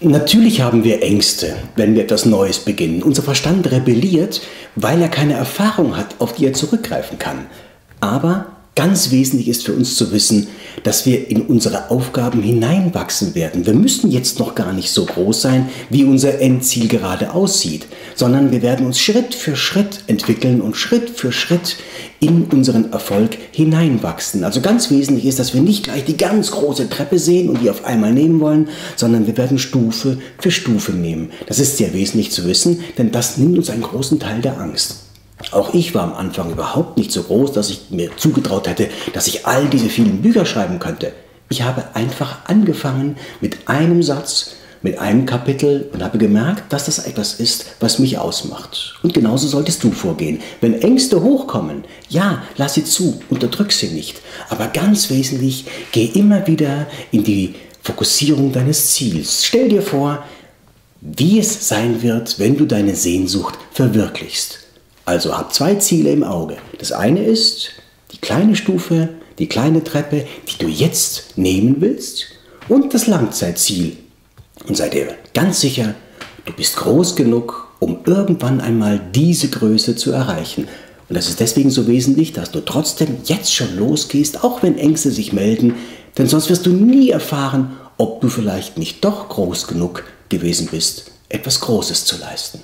Natürlich haben wir Ängste, wenn wir etwas Neues beginnen. Unser Verstand rebelliert, weil er keine Erfahrung hat, auf die er zurückgreifen kann. Aber Ganz wesentlich ist für uns zu wissen, dass wir in unsere Aufgaben hineinwachsen werden. Wir müssen jetzt noch gar nicht so groß sein, wie unser Endziel gerade aussieht, sondern wir werden uns Schritt für Schritt entwickeln und Schritt für Schritt in unseren Erfolg hineinwachsen. Also ganz wesentlich ist, dass wir nicht gleich die ganz große Treppe sehen und die auf einmal nehmen wollen, sondern wir werden Stufe für Stufe nehmen. Das ist sehr wesentlich zu wissen, denn das nimmt uns einen großen Teil der Angst. Auch ich war am Anfang überhaupt nicht so groß, dass ich mir zugetraut hätte, dass ich all diese vielen Bücher schreiben könnte. Ich habe einfach angefangen mit einem Satz, mit einem Kapitel und habe gemerkt, dass das etwas ist, was mich ausmacht. Und genauso solltest du vorgehen. Wenn Ängste hochkommen, ja, lass sie zu, unterdrück sie nicht. Aber ganz wesentlich, geh immer wieder in die Fokussierung deines Ziels. Stell dir vor, wie es sein wird, wenn du deine Sehnsucht verwirklichst. Also hab zwei Ziele im Auge. Das eine ist die kleine Stufe, die kleine Treppe, die du jetzt nehmen willst und das Langzeitziel. Und sei dir ganz sicher, du bist groß genug, um irgendwann einmal diese Größe zu erreichen. Und das ist deswegen so wesentlich, dass du trotzdem jetzt schon losgehst, auch wenn Ängste sich melden, denn sonst wirst du nie erfahren, ob du vielleicht nicht doch groß genug gewesen bist, etwas Großes zu leisten.